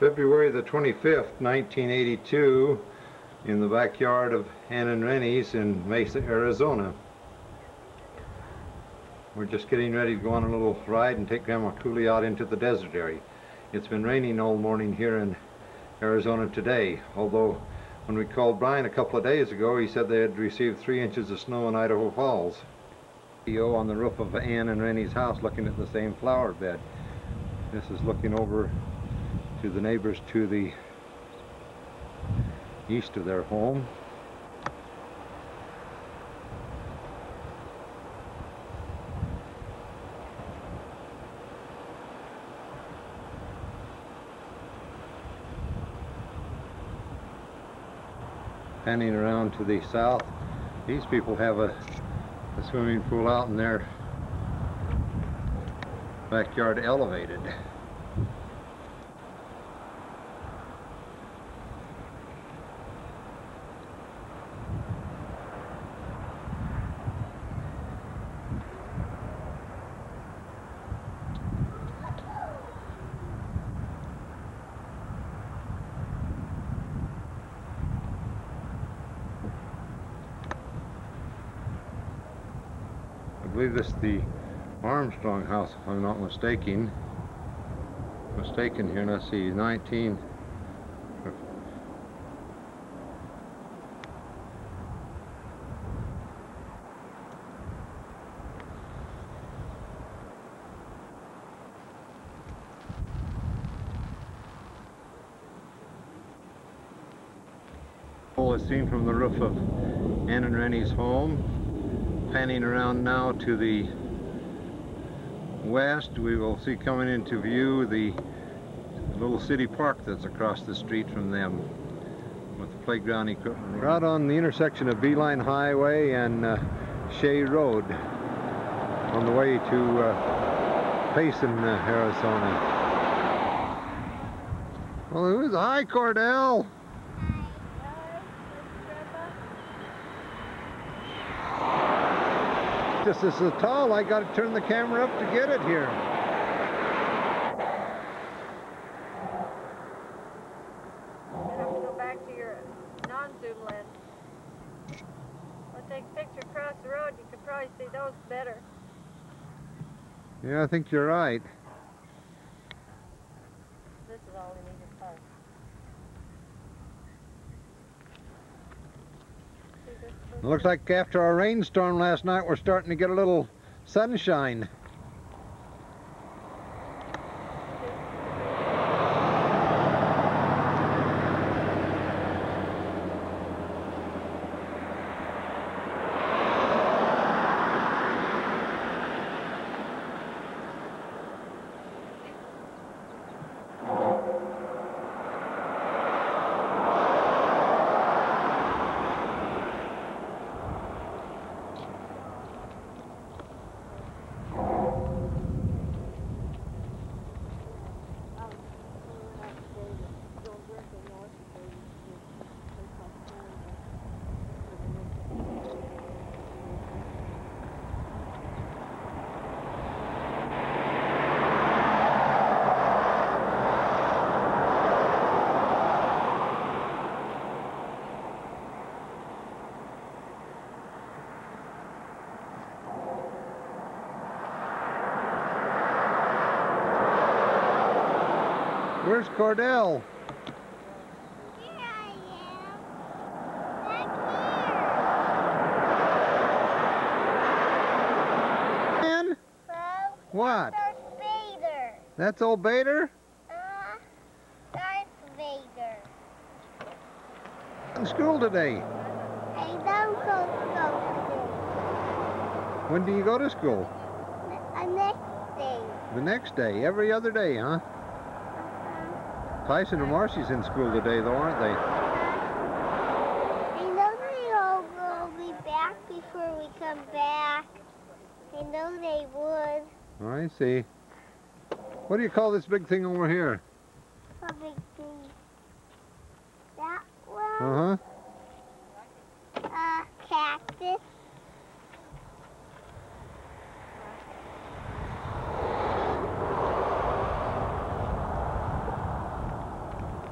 February the 25th, 1982, in the backyard of Ann and Rennie's in Mesa, Arizona. We're just getting ready to go on a little ride and take Grandma Cooley out into the desert area. It's been raining all morning here in Arizona today, although when we called Brian a couple of days ago, he said they had received three inches of snow in Idaho Falls. On the roof of Ann and Rennie's house looking at the same flower bed. This is looking over to the neighbors to the east of their home. Panning around to the south, these people have a, a swimming pool out in their backyard elevated. Believe this is the Armstrong house, if I'm not mistaken. Mistaken here, let's see, 19. is seen from the roof of Ann and Rennie's home panning around now to the west, we will see coming into view the little city park that's across the street from them with the playground equipment. We're out on the intersection of Beeline Highway and uh, Shea Road on the way to uh, Payson, uh, Arizona. Well, was hi, Cordell. Just as so tall, I got to turn the camera up to get it here. You have to go back to your non-zoom lens. I'll take a picture across the road, you could probably see those better. Yeah, I think you're right. This is all we need to post. Looks like after our rainstorm last night, we're starting to get a little sunshine. Where's Cordell? Here I am. Back here. Man? Well, What? Darth Vader. That's old Bader? Uh, Darth Vader. In school today. I don't go to school. today. When do you go to school? A next day. The next day, every other day, huh? Tyson and Marcy's in school today, though, aren't they? I know they all will be back before we come back. I know they would. I see. What do you call this big thing over here? A big thing. That one. Uh-huh. Uh, cactus.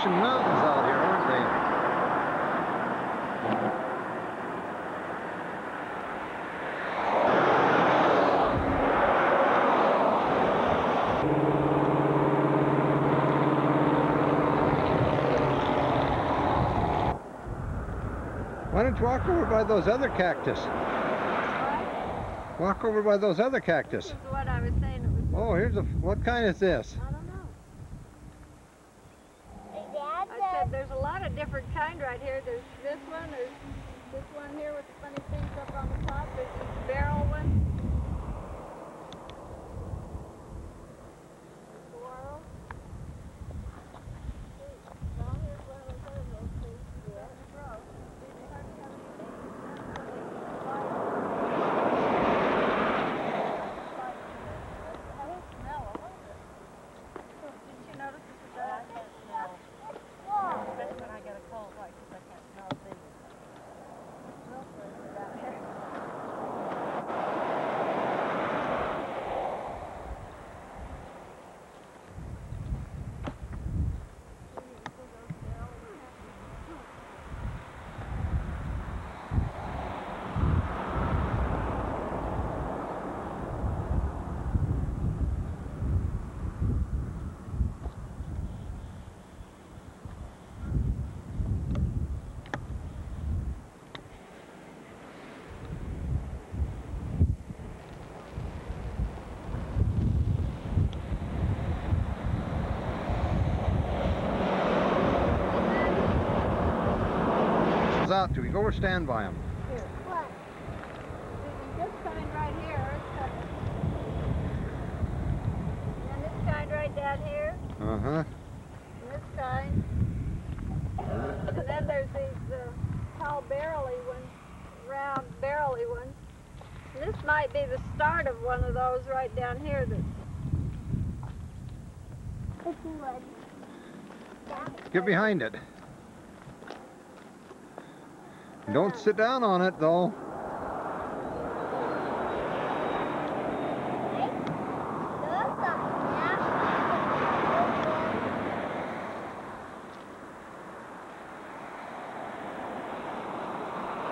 Appalachian Mountains out here, aren't they? Why don't you walk over by those other cactus? What? Walk over by those other This cactus. is what I was saying. It was. Oh, here's a. What kind is this? I don't know. Dad I said there's a lot of different kind right here. There's this one. There's this one here with the funny things up on the top. There's this barrel one. Saguaro. Well, here's one of those other little things. Yeah. Grow. They hardly have anything. I don't smell a little bit. Didn't you notice this is that? I can't smell. Especially when I get a cold, like, 'cause I can't smell things. Real good out here. Goes out. Do we go or stand by him? What? This kind right here. And this kind right down here. Uh huh. And this kind. And then there's these uh, tall barrely ones, round barrely ones. And this might be the start of one of those right down here. that's... It's wood. Get behind it. Don't sit down on it though.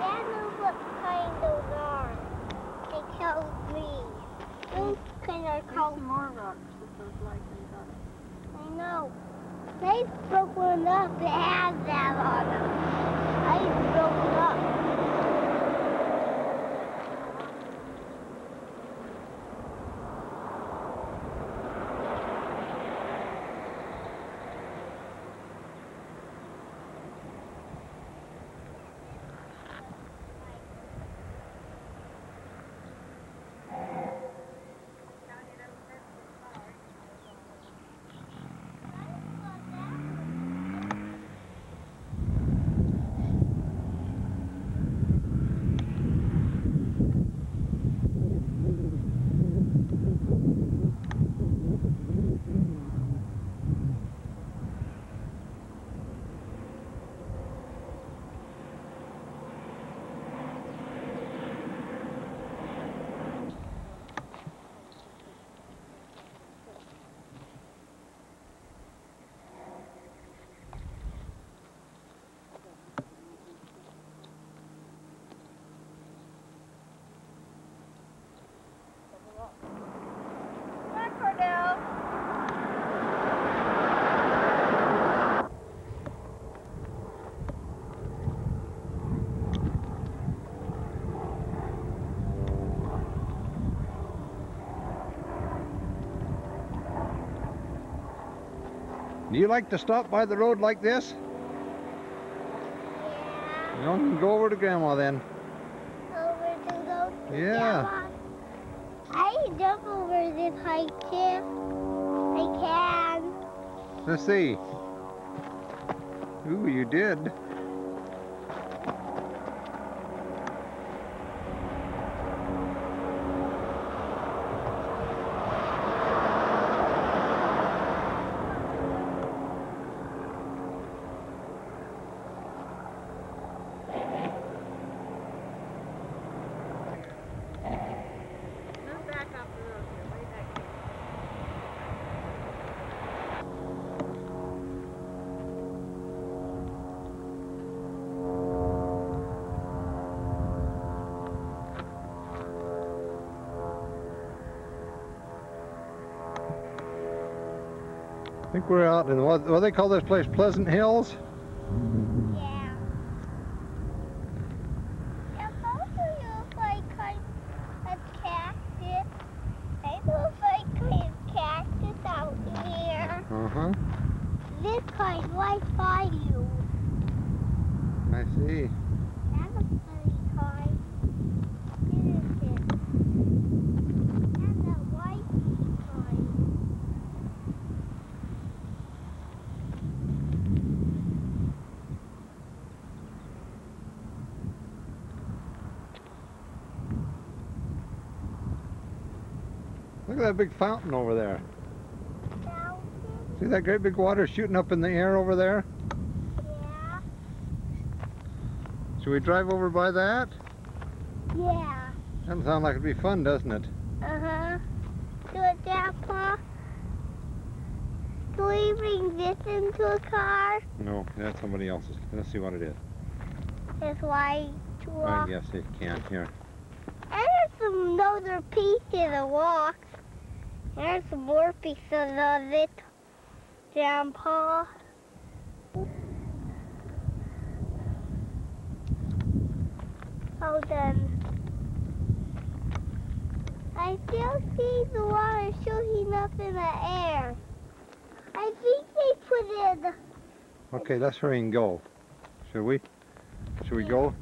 Dad knows what kind those are. They tell me. Those kind are called. more rocks with those lightning on. I know. They broke one up. It has that on them. I broke it up. Back, Cordell. Do you like to stop by the road like this? You can go over to Grandma then. Over to those. Yeah. I can jump over this height too. I can. Let's see. Ooh, you did. I think we're out in what, what they call this place, Pleasant Hills? Yeah. It also looks like kind of cactus. Looks like kind of cactus out here. Uh-huh. This kind right by you. I see. That's a funny kind. Isn't it? And that white kind. Look at that big fountain over there. Fountain. See that great big water shooting up in the air over there? Yeah. Should we drive over by that? Yeah. Doesn't sound like it'd be fun, doesn't it? Uh-huh. Do it, Grandpa. Can we bring this into a car? No, that's somebody else's. Let's see what it is. This white I rock. guess it can. Here. And there's another piece of the rock. There's more pieces of it, Grandpa. Hold on. I still see the water shooting up in the air. I think they put in Okay, let's hurry and go. Should we? Should we go?